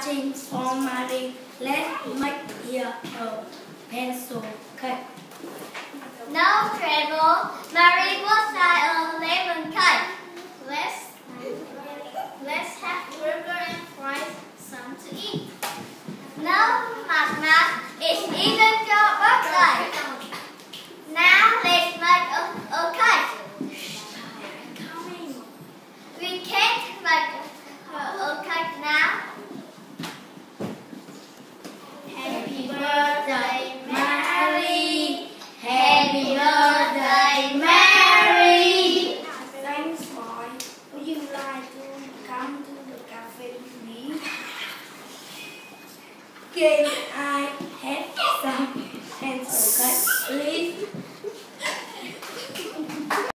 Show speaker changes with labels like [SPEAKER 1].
[SPEAKER 1] for Mary. Let's make a pencil cake.
[SPEAKER 2] Now travel, Mary was a lemon cake.
[SPEAKER 3] Let's let's have burger and fries, some to eat.
[SPEAKER 2] Now, Matt, Matt, it's even birthday.
[SPEAKER 1] birthday,
[SPEAKER 2] Mary.
[SPEAKER 3] Thanks,
[SPEAKER 1] boy. Would you like to come to the cafe with me? Can I have some and so please?